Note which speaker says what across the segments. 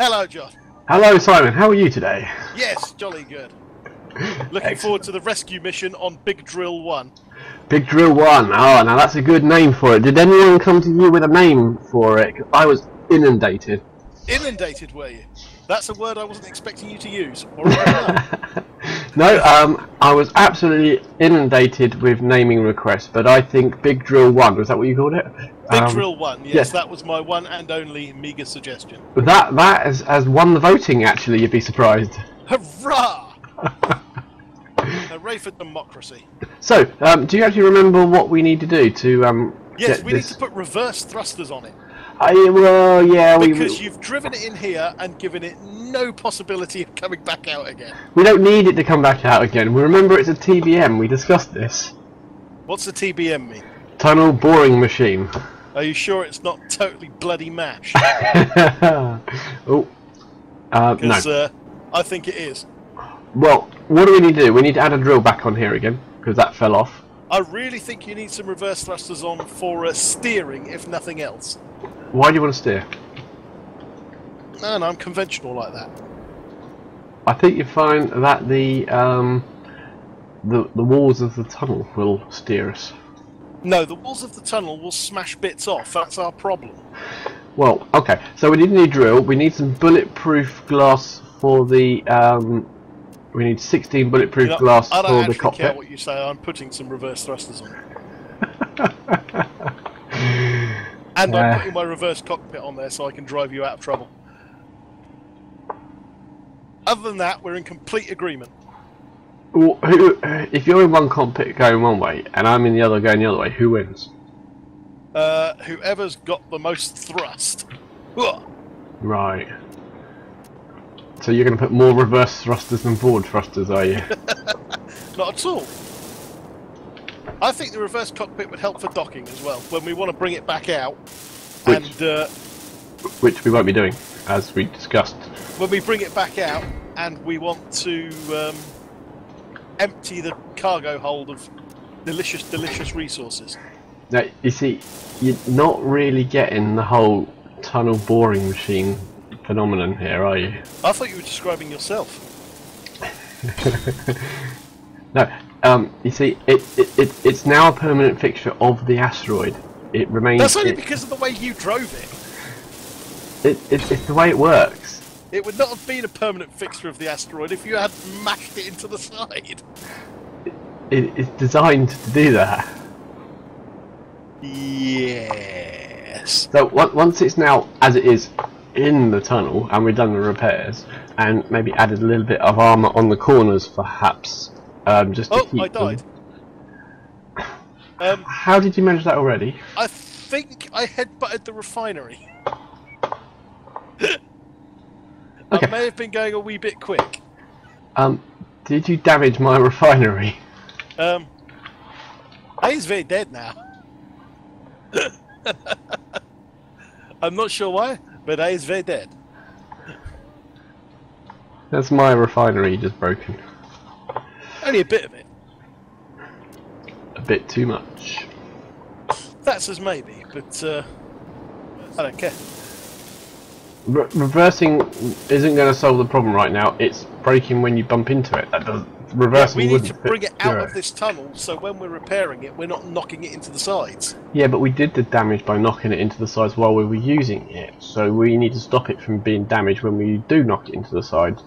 Speaker 1: Hello, John.
Speaker 2: Hello, Simon. How are you today?
Speaker 1: Yes, jolly good. Looking forward to the rescue mission on Big Drill 1.
Speaker 2: Big Drill One. Oh, now that's a good name for it. Did anyone come to you with a name for it? I was inundated.
Speaker 1: Inundated, were you? That's a word I wasn't expecting you to use.
Speaker 2: No, um, I was absolutely inundated with naming requests, but I think Big Drill One was that what you called it?
Speaker 1: Big
Speaker 2: Um,
Speaker 1: Drill 1, yes,
Speaker 2: yes.
Speaker 1: that was my one and only meagre suggestion.
Speaker 2: That that has, has won the voting. Actually, you'd be surprised.
Speaker 1: Hurrah! Hooray for democracy.
Speaker 2: So, um, do you actually remember what we need to do to um?
Speaker 1: Yes, we
Speaker 2: this?
Speaker 1: need to put reverse thrusters on it.
Speaker 2: I, well, yeah, we
Speaker 1: Because you've driven it in here and given it no possibility of coming back out again.
Speaker 2: we don't need it to come back out again. We remember it's a TBM. We discussed this
Speaker 1: What's the TBM mean?
Speaker 2: tunnel boring machine.
Speaker 1: Are you sure it's not totally bloody mash?
Speaker 2: oh, uh, no.
Speaker 1: Uh, I think it is.
Speaker 2: Well, what do we need to do? We need to add a drill back on here again because that fell off.
Speaker 1: I really think you need some reverse thrusters on for uh, steering, if nothing else.
Speaker 2: Why do you want to steer?
Speaker 1: No, no, I'm conventional like that.
Speaker 2: I think you find that the um, the the walls of the tunnel will steer us.
Speaker 1: No, the walls of the tunnel will smash bits off. That's our problem.
Speaker 2: Well, okay. So we need a new drill. We need some bulletproof glass for the. Um, we need 16 bulletproof
Speaker 1: You know,
Speaker 2: glass
Speaker 1: I don't care what you say. I'm putting some reverse thrusters on. And I'm putting my reverse cockpit on there so I can drive you out of trouble. Other than that, we're in complete agreement.
Speaker 2: Well, who, if you're in one cockpit going one way and I'm in the other going the other way, who wins?
Speaker 1: Uh, whoever's got the most thrust.
Speaker 2: Right. So you're going to put more reverse thrusters than forward thrusters, are you?
Speaker 1: Not at all. I think the reverse cockpit would help for docking as well when we want to bring it back out.
Speaker 2: Which-
Speaker 1: And uh,
Speaker 2: Which we won't be doing, as we discussed.
Speaker 1: when we bring it back out and we want to um, empty the cargo hold of delicious, delicious resources.
Speaker 2: Now, you see, you're not really getting the whole tunnel boring machine phenomenon here, are you?
Speaker 1: I thought you were describing yourself.
Speaker 2: No. Um, you see, it, it, it it's now a permanent fixture of the asteroid. It remains.
Speaker 1: That's only
Speaker 2: it,
Speaker 1: because of the way you drove it.
Speaker 2: it, it, it's the way it works.
Speaker 1: It would not have been a permanent fixture of the asteroid if you had mashed it into the side.
Speaker 2: It, it's designed to do that.
Speaker 1: Yes.
Speaker 2: So on- once it's now as it is in the tunnel, and we've done the repairs, and maybe added a little bit of armor on the corners, perhaps, um, just to
Speaker 1: Oh, I
Speaker 2: them-
Speaker 1: died. Um,
Speaker 2: How did you manage that already?
Speaker 1: I think I headbutted the refinery.
Speaker 2: Okay.
Speaker 1: I may have been going a wee bit quick.
Speaker 2: Um, did you damage my refinery?
Speaker 1: Um, he's very dead now. I'm not sure why, but he is very dead.
Speaker 2: That's my refinery just broken.
Speaker 1: Only a bit of it.
Speaker 2: A bit too much.
Speaker 1: That's as maybe, but uh, I don't care.
Speaker 2: Re- reversing isn't going to solve the problem right now. It's breaking when you bump into it. That does reversing.
Speaker 1: we need to bring it out of this tunnel so when we're repairing it, we're not knocking it into the sides.
Speaker 2: Yeah, but we did the damage by knocking it into the sides while we were using it. So we need to stop it from being damaged when we do knock it into the sides.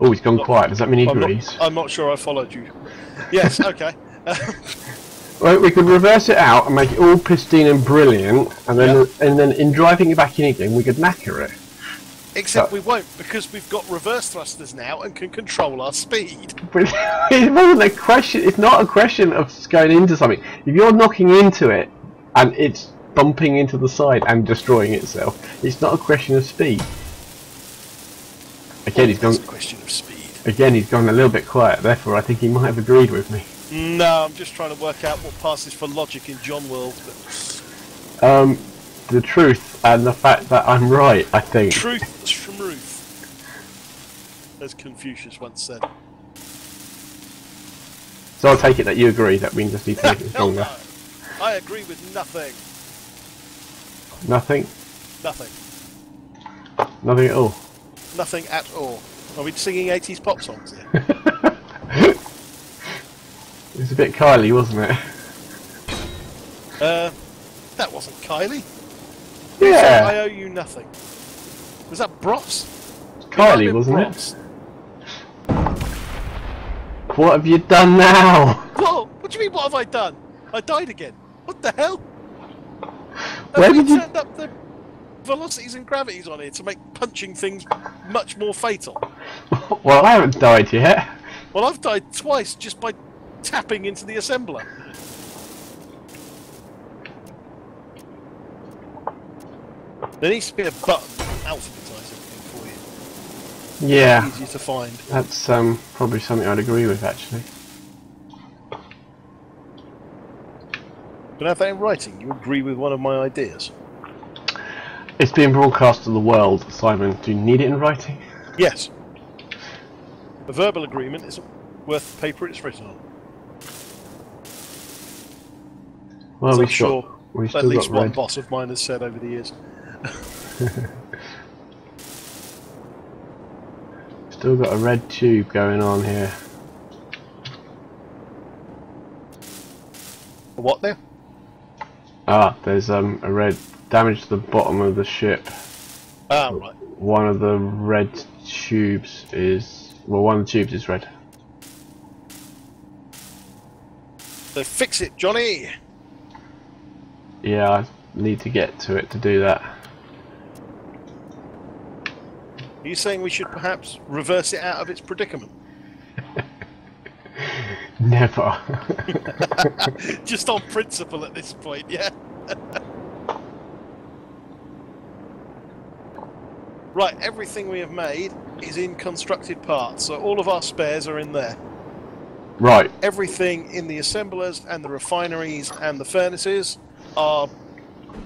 Speaker 2: Oh, he's gone
Speaker 1: Look,
Speaker 2: quiet. Does that mean he
Speaker 1: I'm
Speaker 2: agrees?
Speaker 1: not, I'm not sure I followed you. Yes, okay.
Speaker 2: Well, we could reverse it out and make it all pristine and brilliant, and then and then in driving it back in again, we could knacker it.
Speaker 1: Except
Speaker 2: No.
Speaker 1: we won't because we've got reverse thrusters now and can control our speed.
Speaker 2: But it wasn't a question. It's not a question of going into something. If you're knocking into it and it's bumping into the side and destroying itself, it's not a question of speed. Again, he's gone.
Speaker 1: A question of speed.
Speaker 2: Again, he's gone a little bit quiet. Therefore, I think he might have agreed with me.
Speaker 1: No, I'm just trying to work out what passes for logic in John World. But
Speaker 2: Um, the truth and the fact that I'm right. I think.
Speaker 1: truth is from Ruth, as Confucius once said.
Speaker 2: So I'll take it that you agree that we just need to make it
Speaker 1: Hell
Speaker 2: stronger.
Speaker 1: no! I agree with nothing.
Speaker 2: Nothing.
Speaker 1: Nothing.
Speaker 2: Nothing at all.
Speaker 1: Nothing at all. Are we singing 80s pop songs here?
Speaker 2: It was a bit Kylie, wasn't it?
Speaker 1: uh, that wasn't Kylie.
Speaker 2: Yeah,
Speaker 1: I owe you nothing. Was that Bros?
Speaker 2: Kylie, wasn't it? What have you done now?
Speaker 1: Whoa! What do you mean? What have I done? I died again. What the hell?
Speaker 2: Where
Speaker 1: Have
Speaker 2: did you-
Speaker 1: turned up the velocities and gravities on here to make punching things much more fatal?
Speaker 2: well, I haven't died yet.
Speaker 1: Well, I've died twice just by tapping into the assembler. There needs to be a button alphabetize everything for you.
Speaker 2: Yeah,
Speaker 1: Easier to find.
Speaker 2: that's um, probably something I'd agree with actually.
Speaker 1: Can I have that in writing? You agree with one of my ideas?
Speaker 2: It's being broadcast to the world, Simon. Do you need it in writing?
Speaker 1: Yes. A verbal agreement isn't worth the paper it's written on.
Speaker 2: Well, we
Speaker 1: sure
Speaker 2: still, we
Speaker 1: at least
Speaker 2: got
Speaker 1: one
Speaker 2: red.
Speaker 1: boss of mine has said over the years.
Speaker 2: Still got a red tube going on here.
Speaker 1: What there?
Speaker 2: Ah, there's um a red damage to the bottom of the ship.
Speaker 1: Ah, right.
Speaker 2: One of the red tubes is well, one of the tubes is red.
Speaker 1: So fix it, Johnny!
Speaker 2: Yeah, I need to get to it to do that.
Speaker 1: Are you saying we should perhaps reverse it out of its predicament?
Speaker 2: Never.
Speaker 1: Just on principle at this point, yeah? right, everything we have made is in constructed parts, so all of our spares are in there.
Speaker 2: right.
Speaker 1: Everything in the assemblers and the refineries and the furnaces are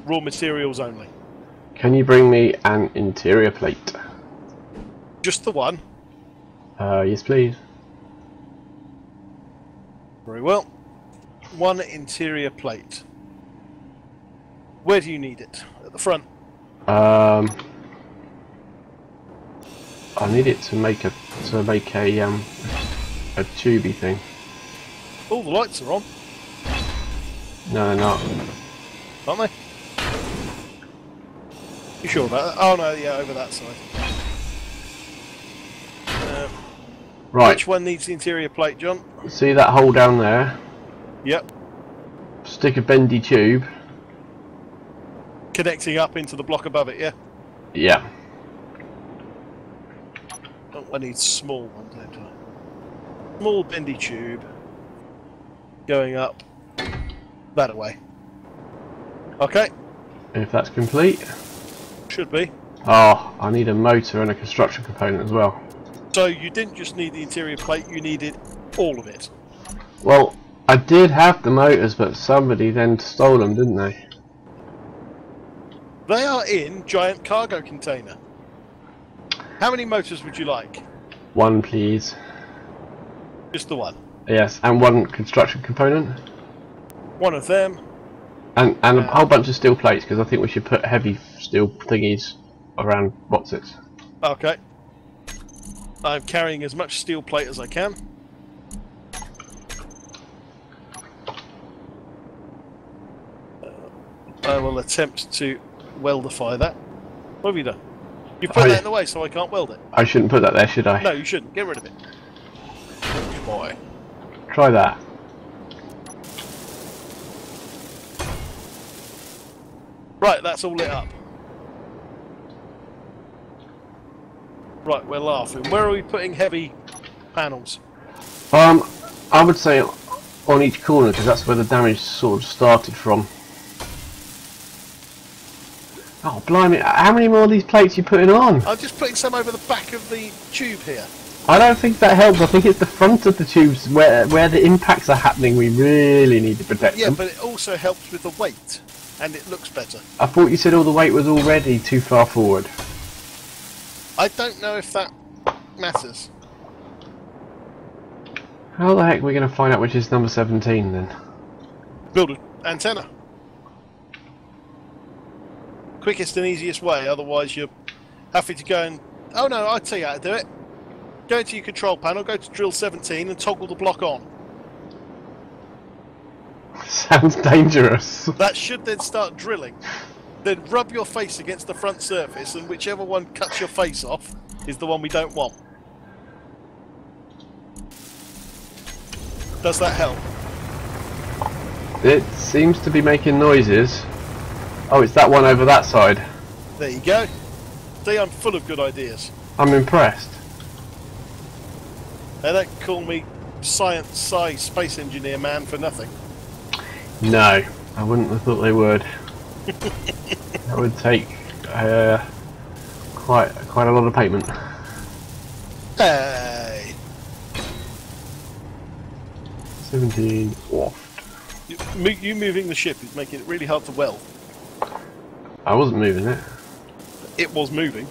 Speaker 1: raw materials only.
Speaker 2: Can you bring me an interior plate?
Speaker 1: Just the one.
Speaker 2: Uh, yes, please.
Speaker 1: Very well. One interior plate. Where do you need it? At the front.
Speaker 2: Um, I need it to make a to make a um a tubey thing.
Speaker 1: All the lights are on,
Speaker 2: No, they're not.
Speaker 1: aren't they? You sure about that? Oh no, yeah, over that side. Um,
Speaker 2: Right.
Speaker 1: Which one needs the interior plate, John?
Speaker 2: See that hole down there?
Speaker 1: Yep.
Speaker 2: Stick a bendy tube.
Speaker 1: Connecting up into the block above it, yeah?
Speaker 2: Yeah.
Speaker 1: Oh, I need small one, don't I? Small bendy tube. Going up that way. Okay,
Speaker 2: If that's complete.
Speaker 1: should be.
Speaker 2: Oh, I need a motor and a construction component as well.
Speaker 1: So you didn't just need the interior plate, you needed all of it.
Speaker 2: Well, I did have the motors, but somebody then stole them, didn't they?
Speaker 1: They are in giant cargo container. How many motors would you like?
Speaker 2: One, please.
Speaker 1: Just the one.
Speaker 2: Yes, and one construction component,
Speaker 1: One of them.
Speaker 2: and and a whole bunch of steel plates because I think we should put heavy steel thingies around what's it.
Speaker 1: Okay. I'm carrying as much steel plate as I can. Uh, I will attempt to weldify that. What have you done? You put
Speaker 2: I-
Speaker 1: that in the way so I can't weld it.
Speaker 2: I shouldn't put that there, should I?
Speaker 1: No, you shouldn't. Get rid of it. Good boy.
Speaker 2: Try that.
Speaker 1: Right, that's all lit up. Right, we're laughing. Where are we putting heavy panels?
Speaker 2: Um, I would say on each corner because that's where the damage sort of started from. Oh, blimey! How many more of these plates you putting on?
Speaker 1: I'm just putting some over the back of the tube here.
Speaker 2: I don't think that helps. I think it's the front of the tubes where where the impacts are happening. We really need to protect
Speaker 1: Yeah,
Speaker 2: them.
Speaker 1: but it also helps with the weight, and it looks better.
Speaker 2: I thought you said all the weight was already too far forward.
Speaker 1: I don't know if that matters.
Speaker 2: How the heck are we going to find out which is number 17 then?
Speaker 1: Build an antenna. Quickest and easiest way. Otherwise, you're having to go and. Oh no, I'll tell you how to do it. Go into your control panel, go to drill 17, and toggle the block on.
Speaker 2: Sounds dangerous.
Speaker 1: That should then start drilling. Then rub your face against the front surface, and whichever one cuts your face off is the one we don't want. Does that help?
Speaker 2: It seems to be making noises. Oh, it's that one over that side.
Speaker 1: There you go. See, I'm full of good ideas.
Speaker 2: I'm impressed.
Speaker 1: They don't call me science sci space engineer man for nothing.
Speaker 2: No, I wouldn't have thought they would. that would take uh, quite quite a lot of payment.
Speaker 1: Hey,
Speaker 2: 17 waft.
Speaker 1: you, you moving the ship is making it really hard to weld.
Speaker 2: I wasn't moving it.
Speaker 1: It was moving.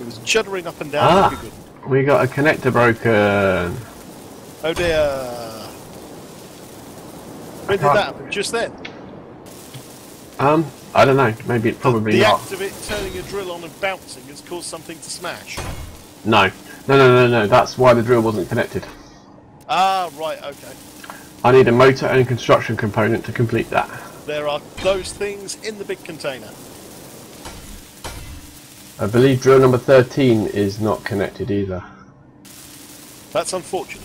Speaker 1: It was juddering up and down.
Speaker 2: Ah.
Speaker 1: like.
Speaker 2: We got a connector broken.
Speaker 1: Oh dear. When did that happen? Just then.
Speaker 2: Um, I don't know. Maybe it probably
Speaker 1: the
Speaker 2: not.
Speaker 1: act of it turning a drill on and bouncing has caused something to smash.
Speaker 2: No, no, no, no, no. That's why the drill wasn't connected.
Speaker 1: Ah, right, okay.
Speaker 2: I need a motor and construction component to complete that.
Speaker 1: There are those things in the big container.
Speaker 2: I believe drill number 13 is not connected either.
Speaker 1: That's unfortunate.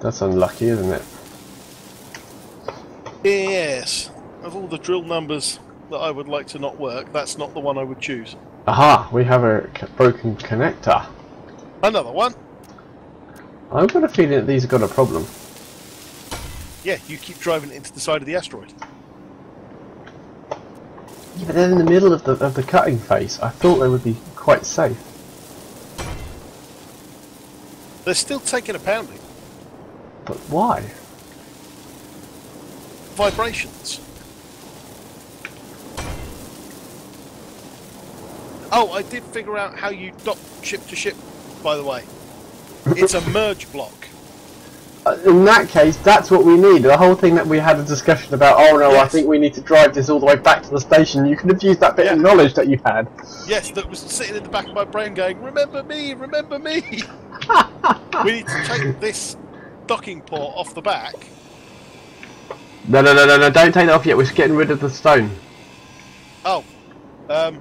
Speaker 2: That's unlucky, isn't it?
Speaker 1: Yes. Of all the drill numbers that I would like to not work, that's not the one I would choose.
Speaker 2: Aha, we have a broken connector.
Speaker 1: Another one?
Speaker 2: I've got a feeling that these have got a problem.
Speaker 1: Yeah, you keep driving it into the side of the asteroid.
Speaker 2: Yeah, but they're in the middle of the of the cutting phase. I thought they would be quite safe.
Speaker 1: They're still taking a pounding.
Speaker 2: But why?
Speaker 1: Vibrations. Oh, I did figure out how you dock ship to ship, by the way. It's a merge block.
Speaker 2: In that case, that's what we need. The whole thing that we had a discussion about. Oh no, I think we need to drive this all the way back to the station. You could have used that bit of knowledge that you had.
Speaker 1: Yes, that was sitting in the back of my brain going, Remember me, remember me! we need to take this docking port off the back.
Speaker 2: No, no, no, no, no! Don't take that off yet. We're just getting rid of the stone.
Speaker 1: Oh, um,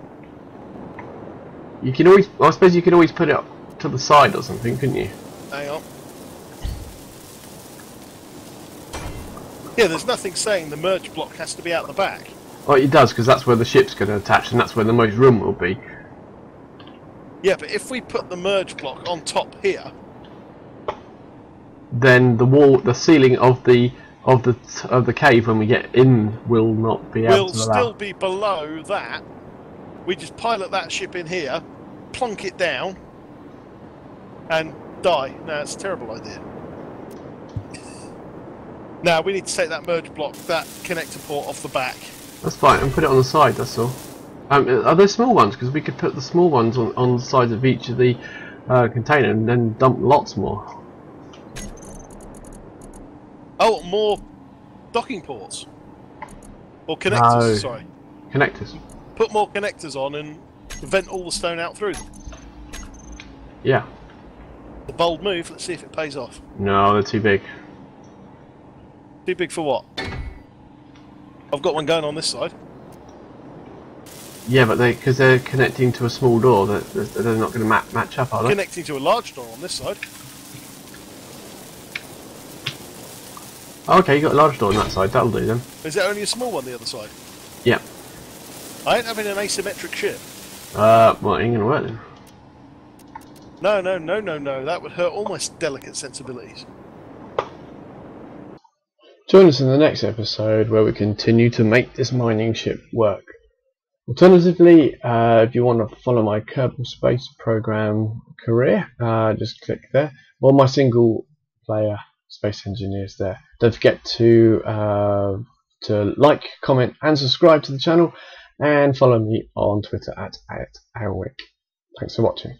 Speaker 2: You can always. I suppose you could always put it up to the side or something, couldn't you?
Speaker 1: hang on. Yeah, there's nothing saying the merge block has to be out the back.
Speaker 2: Well, it does because that's where the ship's going to attach, and that's where the most room will be.
Speaker 1: Yeah, but if we put the merge block on top here,
Speaker 2: Then the wall, the ceiling of the of the of the cave when we get in will not be able
Speaker 1: we'll still be below that. We just pilot that ship in here, plonk it down, and die. No, it's a terrible idea. Now we need to take that merge block, that connector port off the back.
Speaker 2: That's fine, and put it on the side. That's all. Um, are there small ones? Because we could put the small ones on on the sides of each of the uh, container and then dump lots more.
Speaker 1: Oh, more docking ports. Or connectors,
Speaker 2: No.
Speaker 1: sorry.
Speaker 2: Connectors.
Speaker 1: Put more connectors on and vent all the stone out through them.
Speaker 2: Yeah.
Speaker 1: A bold move, let's see if it pays off.
Speaker 2: No, they're too big.
Speaker 1: Too big for what? I've got one going on this side.
Speaker 2: Yeah, but they because they're connecting to a small door, they're, they're not going to ma- match up, are they?
Speaker 1: Connecting to a large door on this side.
Speaker 2: Oh, okay, you got a large door on that side. That'll do then.
Speaker 1: Is there only a small one the other side?
Speaker 2: Yeah.
Speaker 1: I ain't having an asymmetric ship.
Speaker 2: Uh, well, it ain't going to work then.
Speaker 1: No, no, no, no, no. That would hurt all my delicate sensibilities.
Speaker 2: Join us in the next episode where we continue to make this mining ship work. Alternatively, uh, if you want to follow my Kerbal Space Program career, uh, just click there. Or my single player Space Engineers there. Don't forget to uh, to like, comment, and subscribe to the channel, and follow me on Twitter at, at Aylwick. Thanks for watching.